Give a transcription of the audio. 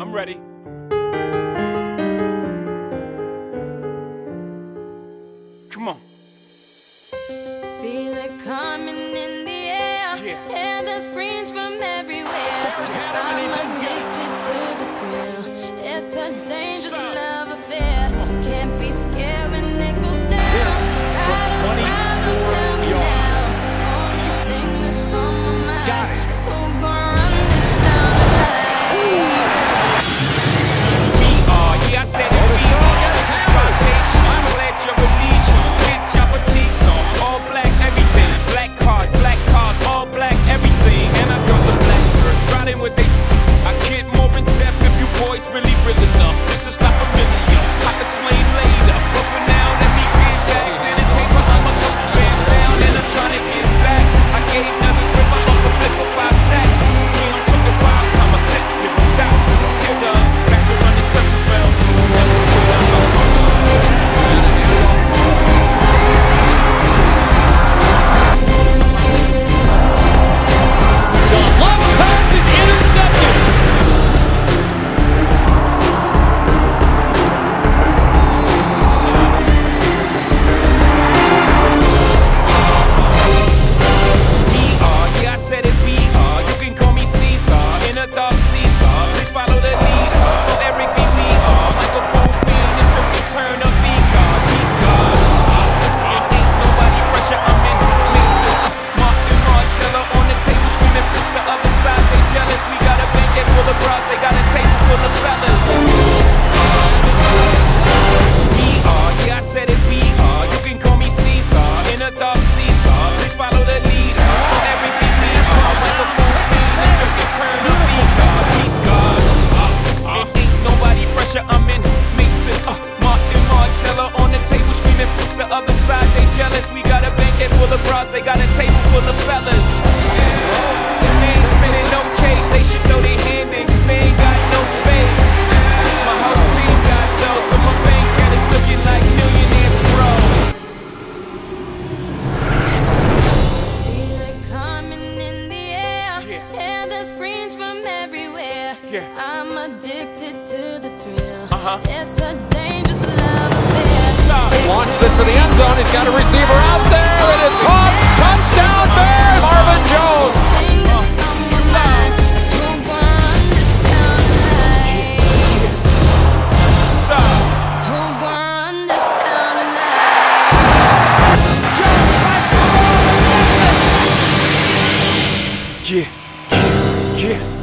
I'm ready. Come on. Feel it coming in the air. Yeah. Hear the screams from everywhere. I'm addicted boys really, really enough. This is not familiar. I'll full of bras. They got a table full of fellas. We are, yeah, I said it, we are. You can call me Caesar, in a dark Caesar. Please follow the leader. So everything we are, microphone fiend, it's the return of the God. He's God. Uh, and ain't nobody fresher. I'm in Mason, uh, Martin Marcello on the table screaming. The other side, they jealous. We got a banquet full of bras. They got a table full of fellas. Yeah. I'm addicted to the thrill. Uh-huh. It's a dangerous love affair. Launches it for the end zone. He's got a receiver out there. It is caught. Touchdown, Bears. Marvin Jones. Thing that's on my mind is who gon' run this town tonight. Stop. Who gon' run this town tonight? Yeah, yeah, yeah.